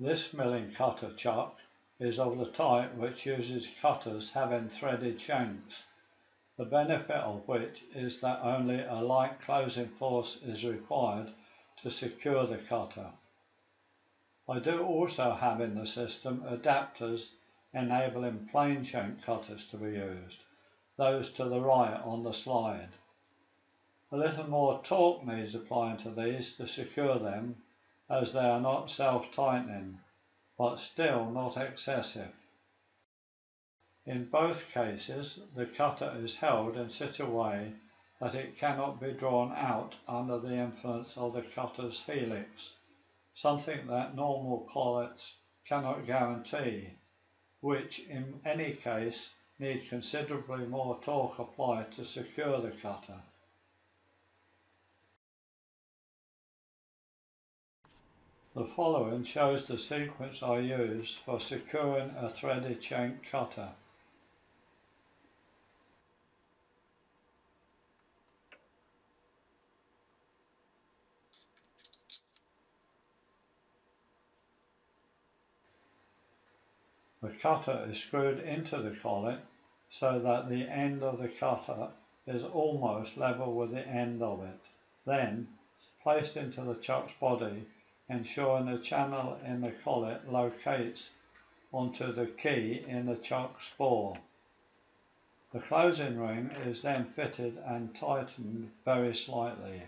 This milling cutter chuck is of the type which uses cutters having threaded shanks, the benefit of which is that only a light closing force is required to secure the cutter. I do also have in the system adapters enabling plain shank cutters to be used, those to the right on the slide. A little more torque needs applying to these to secure them as they are not self-tightening, but still not excessive. In both cases, the cutter is held in such a way that it cannot be drawn out under the influence of the cutter's helix, something that normal collets cannot guarantee, which in any case need considerably more torque applied to secure the cutter. The following shows the sequence I use for securing a threaded shank cutter. The cutter is screwed into the collet so that the end of the cutter is almost level with the end of it. Then, placed into the chuck's body ensuring the channel in the collet locates onto the key in the chuck's bore. The closing ring is then fitted and tightened very slightly.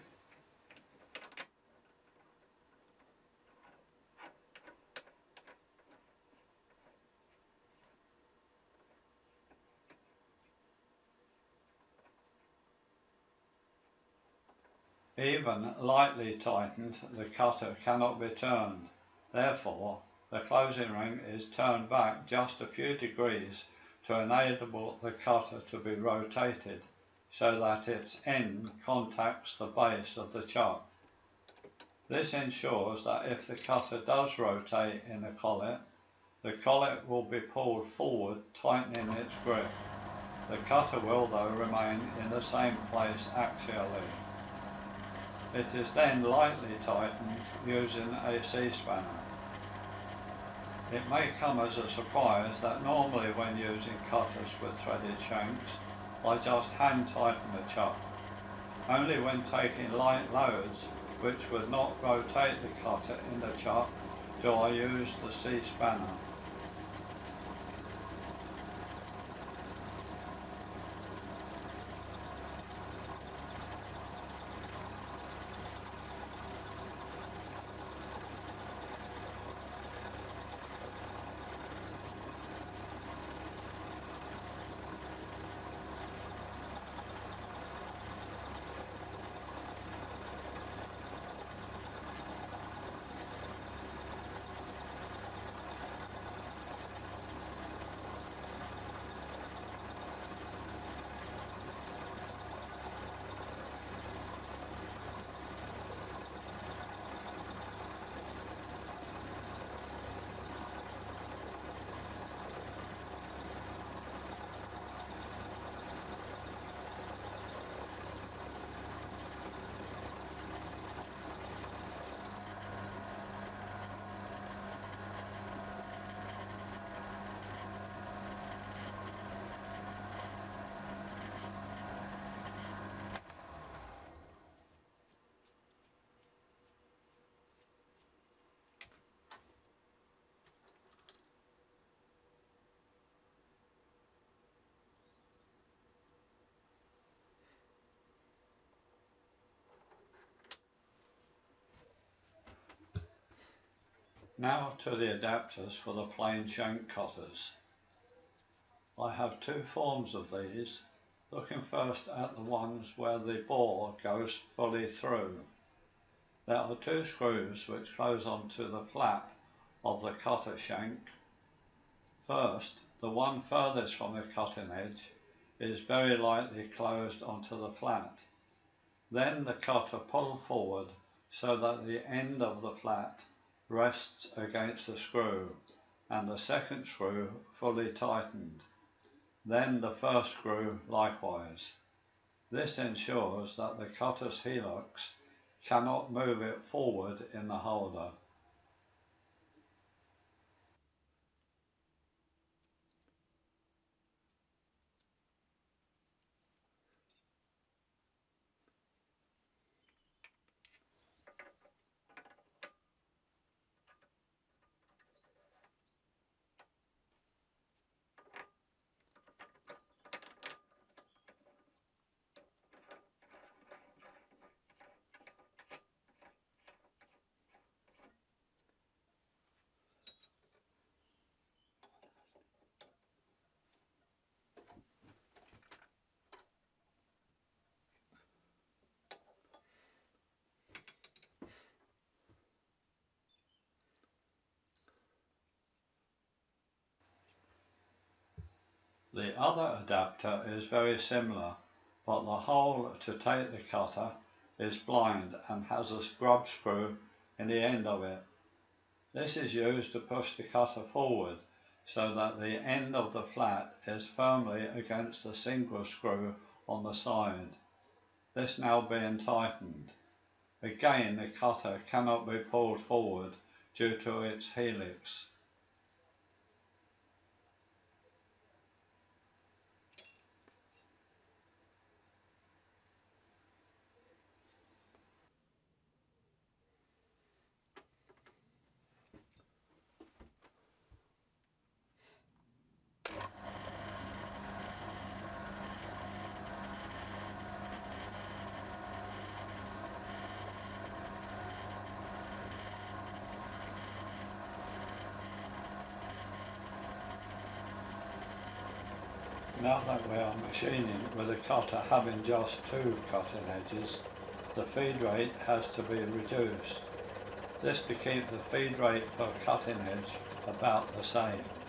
Even lightly tightened, the cutter cannot be turned. Therefore, the closing ring is turned back just a few degrees to enable the cutter to be rotated so that its end contacts the base of the chuck. This ensures that if the cutter does rotate in the collet, the collet will be pulled forward tightening its grip. The cutter will though remain in the same place axially. It is then lightly tightened using a C-spanner. It may come as a surprise that normally when using cutters with threaded shanks, I just hand tighten the chuck. Only when taking light loads, which would not rotate the cutter in the chuck, do I use the C-spanner. Now to the adapters for the plain shank cutters. I have two forms of these, looking first at the ones where the bore goes fully through. There are two screws which close onto the flap of the cutter shank. First, the one furthest from the cutting edge is very lightly closed onto the flat. Then the cutter pulled forward so that the end of the flat rests against the screw and the second screw fully tightened. Then the first screw likewise. This ensures that the cutter's helix cannot move it forward in the holder. The other adapter is very similar, but the hole to take the cutter is blind and has a grub screw in the end of it. This is used to push the cutter forward so that the end of the flat is firmly against the single screw on the side. This now being tightened. Again the cutter cannot be pulled forward due to its helix. Now that we are machining with a cutter having just two cutting edges, the feed rate has to be reduced. This to keep the feed rate per cutting edge about the same.